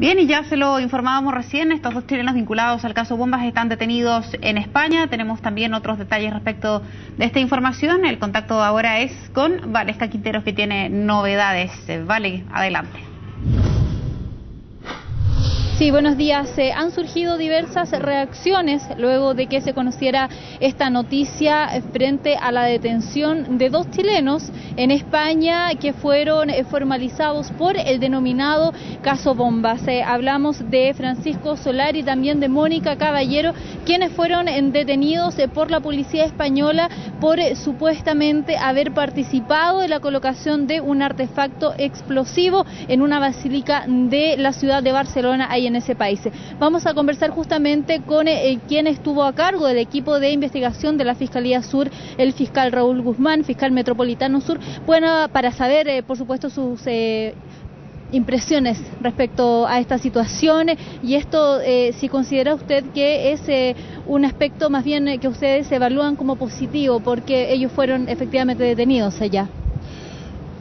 Bien, y ya se lo informábamos recién, estos dos chilenos vinculados al caso Bombas están detenidos en España. Tenemos también otros detalles respecto de esta información. El contacto ahora es con Valesca Quinteros, que tiene novedades. Vale, adelante. Sí, buenos días. Han surgido diversas reacciones luego de que se conociera esta noticia frente a la detención de dos chilenos en España que fueron formalizados por el denominado caso Bombas. Hablamos de Francisco Solar y también de Mónica Caballero, quienes fueron detenidos por la policía española por supuestamente haber participado en la colocación de un artefacto explosivo en una basílica de la ciudad de Barcelona, ese país. Vamos a conversar justamente con eh, quien estuvo a cargo del equipo de investigación de la Fiscalía Sur, el fiscal Raúl Guzmán, fiscal metropolitano sur, bueno, para saber, eh, por supuesto, sus... Eh, impresiones respecto a esta situación y esto si considera usted que es un aspecto más bien que ustedes evalúan como positivo porque ellos fueron efectivamente detenidos allá.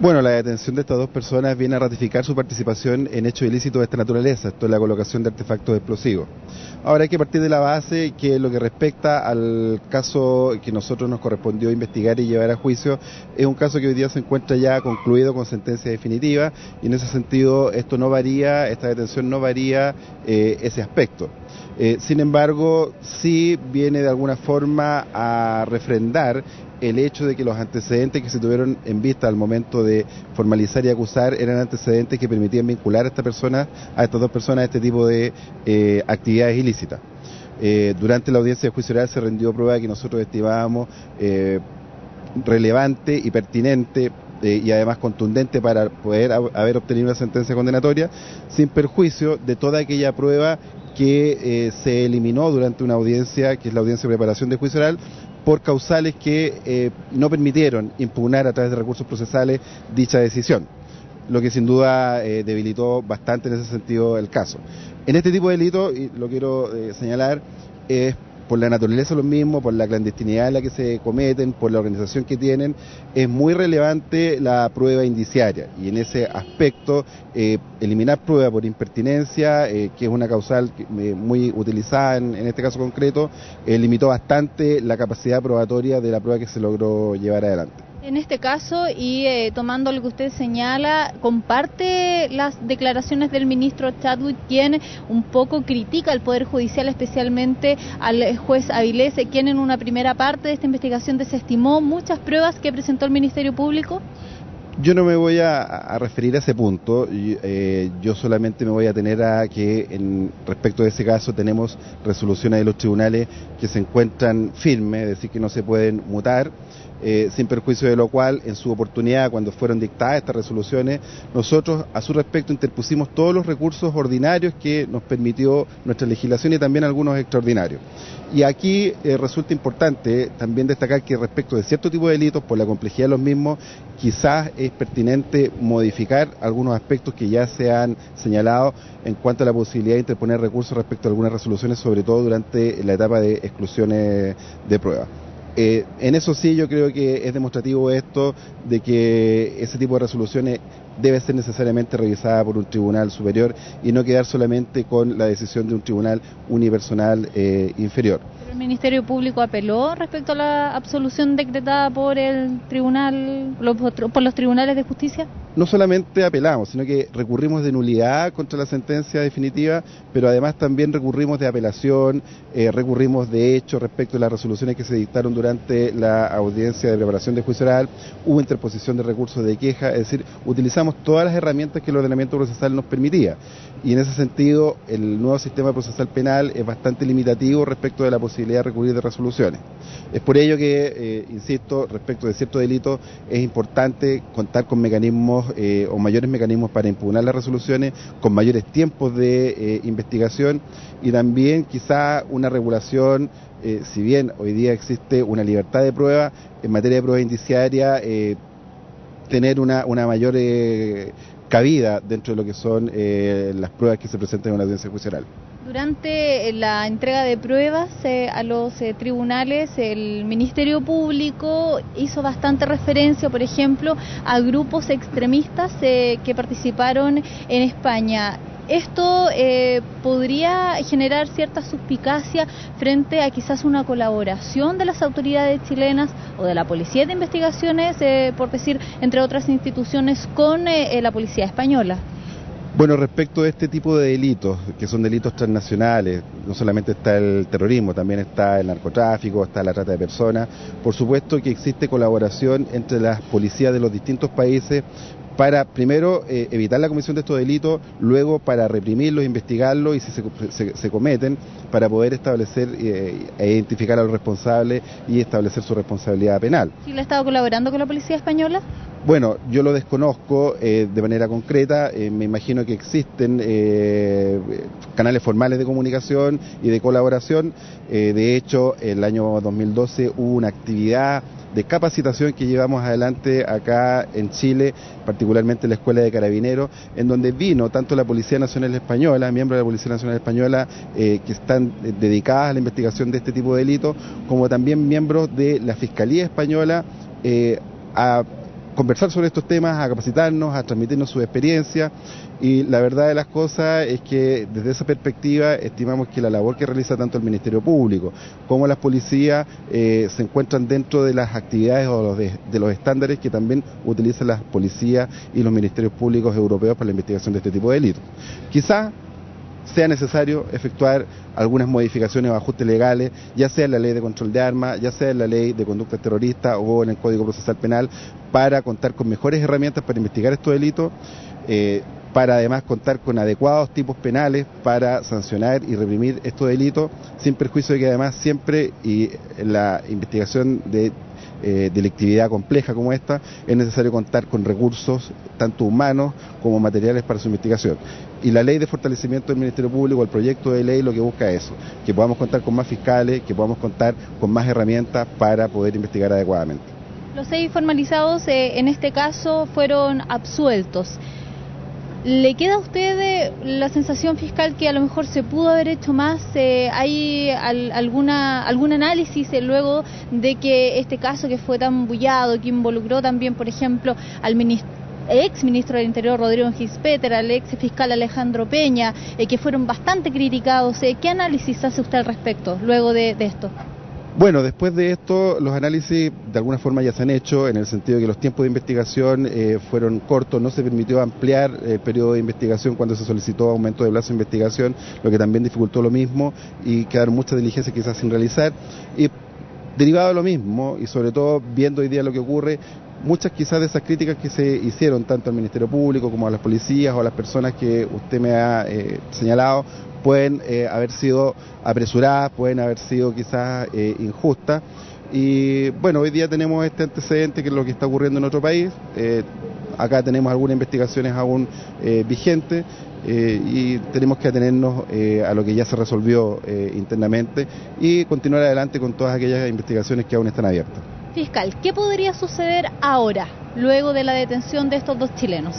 Bueno, la detención de estas dos personas viene a ratificar su participación en hechos ilícitos de esta naturaleza, esto es la colocación de artefactos explosivos. Ahora hay que partir de la base que lo que respecta al caso que nosotros nos correspondió investigar y llevar a juicio, es un caso que hoy día se encuentra ya concluido con sentencia definitiva y en ese sentido esto no varía, esta detención no varía eh, ese aspecto. Eh, sin embargo, sí viene de alguna forma a refrendar el hecho de que los antecedentes que se tuvieron en vista al momento de formalizar y acusar eran antecedentes que permitían vincular a esta persona, a estas dos personas a este tipo de eh, actividades ilícitas. Eh, durante la audiencia de juicio oral se rendió prueba que nosotros estimábamos eh, relevante y pertinente y además contundente para poder haber obtenido una sentencia condenatoria, sin perjuicio de toda aquella prueba que se eliminó durante una audiencia, que es la audiencia de preparación de juicio oral, por causales que eh, no permitieron impugnar a través de recursos procesales dicha decisión, lo que sin duda eh, debilitó bastante en ese sentido el caso. En este tipo de delitos, y lo quiero eh, señalar, es por la naturaleza de los mismos, por la clandestinidad en la que se cometen, por la organización que tienen, es muy relevante la prueba indiciaria y en ese aspecto eh, eliminar prueba por impertinencia, eh, que es una causal eh, muy utilizada en, en, este caso concreto, limitó bastante la capacidad probatoria de la prueba que se logró llevar adelante. En este caso, y eh, tomando lo que usted señala, comparte las declaraciones del ministro Chadwick, quien un poco critica al Poder Judicial, especialmente al juez Avilés, quien en una primera parte de esta investigación desestimó muchas pruebas que presentó el Ministerio Público. Yo no me voy a, referir a ese punto, eh, yo solamente me voy a tener a que en, respecto de ese caso tenemos resoluciones de los tribunales que se encuentran firmes, es decir, que no se pueden mutar. Eh, sin perjuicio de lo cual, en su oportunidad, cuando fueron dictadas estas resoluciones, nosotros a su respecto interpusimos todos los recursos ordinarios que nos permitió nuestra legislación y también algunos extraordinarios. Y aquí eh, resulta importante también destacar que respecto de cierto tipo de delitos, por la complejidad de los mismos, quizás es pertinente modificar algunos aspectos que ya se han señalado en cuanto a la posibilidad de interponer recursos respecto a algunas resoluciones, sobre todo durante la etapa de exclusiones de prueba. Eh, en eso sí yo creo que es demostrativo esto de que ese tipo de resoluciones debe ser necesariamente revisada por un tribunal superior y no quedar solamente con la decisión de un tribunal unipersonal eh, inferior. ¿El Ministerio Público apeló respecto a la absolución decretada por el tribunal, por los tribunales de justicia? No solamente apelamos, sino que recurrimos de nulidad contra la sentencia definitiva, pero además también recurrimos de apelación, eh, recurrimos de hecho respecto a las resoluciones que se dictaron durante la audiencia de preparación de juicio oral, hubo interposición de recursos de queja, es decir, utilizamos todas las herramientas que el ordenamiento procesal nos permitía. Y en ese sentido, el nuevo sistema procesal penal es bastante limitativo respecto de la posibilidad de recurrir de resoluciones. Es por ello que, eh, insisto, respecto de ciertos delitos, es importante contar con mecanismos eh, o mayores mecanismos para impugnar las resoluciones, con mayores tiempos de eh, investigación y también quizá una regulación, si bien hoy día existe una libertad de prueba, en materia de prueba indiciaria, tener una, una mayor cabida dentro de lo que son las pruebas que se presentan en una audiencia judicial. Durante la entrega de pruebas eh, a los eh, tribunales, el Ministerio Público hizo bastante referencia, por ejemplo, a grupos extremistas eh, que participaron en España. ¿Esto eh, podría generar cierta suspicacia frente a quizás una colaboración de las autoridades chilenas o de la Policía de Investigaciones, eh, por decir, entre otras instituciones, con eh, la Policía Española? Bueno, respecto a este tipo de delitos, que son delitos transnacionales, no solamente está el terrorismo, también está el narcotráfico, está la trata de personas, por supuesto que existe colaboración entre las policías de los distintos países para primero eh, evitar la comisión de estos delitos, luego para reprimirlos, investigarlos y si se, cometen, para poder establecer eh, e identificar a los responsables y establecer su responsabilidad penal. ¿Sí le ha estado colaborando con la Policía Española? Bueno, yo lo desconozco eh, de manera concreta, me imagino que existen canales formales de comunicación y de colaboración. de hecho, el año 2012 hubo una actividad de capacitación que llevamos adelante acá en Chile, particularmente en la Escuela de Carabineros, en donde vino tanto la Policía Nacional Española, miembros de la Policía Nacional Española eh, que están dedicadas a la investigación de este tipo de delitos, como también miembros de la Fiscalía Española eh, a conversar sobre estos temas, a capacitarnos, a transmitirnos su experiencia y la verdad de las cosas es que desde esa perspectiva estimamos que la labor que realiza tanto el Ministerio Público como las policías eh, se encuentran dentro de las actividades o de, los estándares que también utilizan las policías y los ministerios públicos europeos para la investigación de este tipo de delitos. Quizá sea necesario efectuar algunas modificaciones o ajustes legales, ya sea en la ley de control de armas, ya sea en la ley de conducta terrorista o en el Código Procesal Penal, para contar con mejores herramientas para investigar estos delitos. Eh, para además contar con adecuados tipos penales para sancionar y reprimir estos delitos, sin perjuicio de que además siempre y la investigación de eh, delictividad compleja como esta, es necesario contar con recursos tanto humanos como materiales para su investigación. Y la ley de fortalecimiento del Ministerio Público, el proyecto de ley, lo que busca es eso, que podamos contar con más fiscales, que podamos contar con más herramientas para poder investigar adecuadamente. Los seis formalizados eh, en este caso fueron absueltos. ¿Le queda a usted la sensación fiscal que a lo mejor se pudo haber hecho más? Eh, ¿Hay alguna, algún análisis eh, luego de que este caso que fue tan bullado, que involucró también, por ejemplo, al ex ministro del Interior Rodrigo Gispeter, al ex fiscal Alejandro Peña, eh, que fueron bastante criticados. ¿Qué análisis hace usted al respecto luego de esto? Bueno, después de esto, los análisis de alguna forma ya se han hecho, en el sentido de que los tiempos de investigación eh, fueron cortos, no se permitió ampliar el periodo de investigación cuando se solicitó aumento de plazo de investigación, lo que también dificultó lo mismo y quedaron muchas diligencias quizás sin realizar. Y derivado de lo mismo, y sobre todo viendo hoy día lo que ocurre, muchas quizás de esas críticas que se hicieron tanto al Ministerio Público como a las policías o a las personas que usted me ha eh, señalado pueden eh, haber sido apresuradas, pueden haber sido quizás eh, injustas. Y bueno, hoy día tenemos este antecedente que es lo que está ocurriendo en otro país. Eh, acá tenemos algunas investigaciones aún vigentes y tenemos que atenernos a lo que ya se resolvió internamente y continuar adelante con todas aquellas investigaciones que aún están abiertas. Fiscal, ¿qué podría suceder ahora, luego de la detención de estos dos chilenos?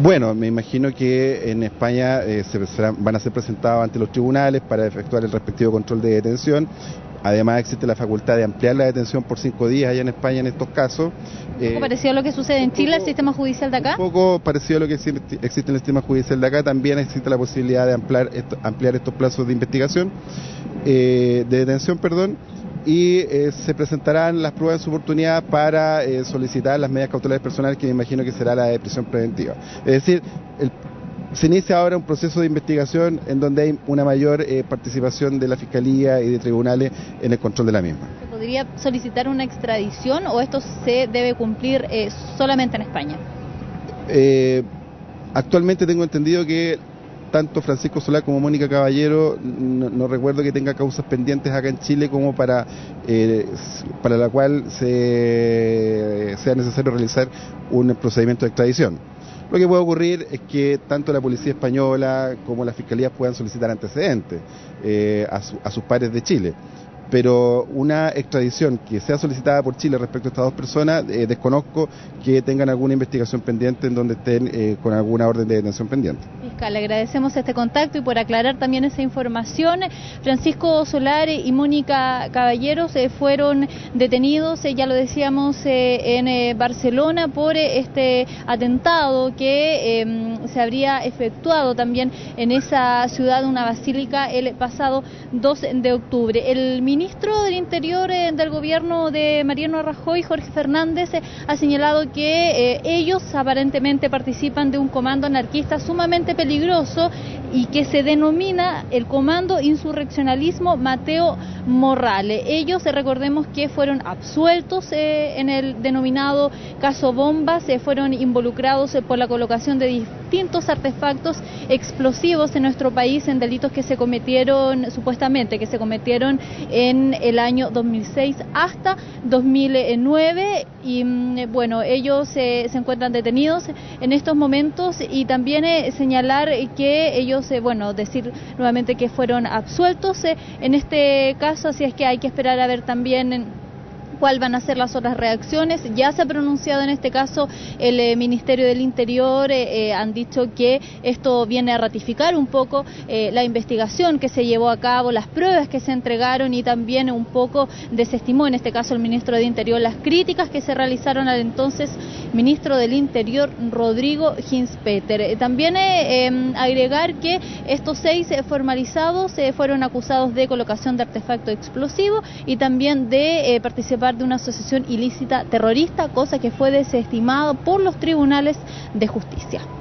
Bueno, me imagino que en España eh, se van a ser presentados ante los tribunales para efectuar el respectivo control de detención. Además existe la facultad de ampliar la detención por cinco días allá en España en estos casos. ¿Un poco eh, parecido a lo que sucede en Chile, el sistema judicial de acá? Un poco parecido a lo que existe en el sistema judicial de acá. También existe la posibilidad de ampliar, ampliar estos plazos de investigación, eh, de detención, perdón y eh, se presentarán las pruebas en su oportunidad para eh, solicitar las medidas cautelares personales que me imagino que será la de prisión preventiva. Es decir, se inicia ahora un proceso de investigación en donde hay una mayor eh, participación de la Fiscalía y de tribunales en el control de la misma. ¿Se podría solicitar una extradición o esto se debe cumplir solamente en España? actualmente tengo entendido que tanto Francisco Solá como Mónica Caballero, no, recuerdo que tenga causas pendientes acá en Chile como para, eh, para la cual se, sea necesario realizar un procedimiento de extradición. Lo que puede ocurrir es que tanto la Policía Española como la Fiscalía puedan solicitar antecedentes eh, a, a sus pares de Chile pero una extradición que sea solicitada por Chile respecto a estas dos personas, eh, desconozco que tengan alguna investigación pendiente en donde estén eh, con alguna orden de detención pendiente. Le agradecemos este contacto y por aclarar también esa información. Francisco Solar y Mónica Caballeros eh, fueron detenidos, ya lo decíamos, en Barcelona por este atentado que em, se habría efectuado también en esa ciudad, una basílica, el pasado 2 de octubre. El ministro del Interior eh, del gobierno de Mariano Rajoy, Jorge Fernández, eh, ha señalado que eh, ellos aparentemente participan de un comando anarquista sumamente peligroso y que se denomina el Comando Insurreccionalismo Mateo Morrale. Ellos, recordemos que fueron absueltos en el denominado caso Bombas, se fueron involucrados por la colocación de distintos artefactos explosivos en nuestro país en delitos que se cometieron, supuestamente, que se cometieron en el año 2006 hasta 2009 y mm, bueno, ellos se encuentran detenidos en estos momentos y también eh, señalar que ellos, eh, bueno, decir nuevamente que fueron absueltos eh, en este caso, así es que hay que esperar a ver también cuál van a ser las otras reacciones. Ya se ha pronunciado en este caso el eh, Ministerio del Interior, eh, eh, han dicho que esto viene a ratificar un poco la investigación que se llevó a cabo, las pruebas que se entregaron y también un poco desestimó en este caso el Ministro del Interior las críticas que se realizaron al entonces Ministro del Interior Rodrigo Ginspeter. También em, agregar que estos seis formalizados fueron acusados de colocación de artefacto explosivo y también de participar de una asociación ilícita terrorista, cosa que fue desestimado por los tribunales de justicia.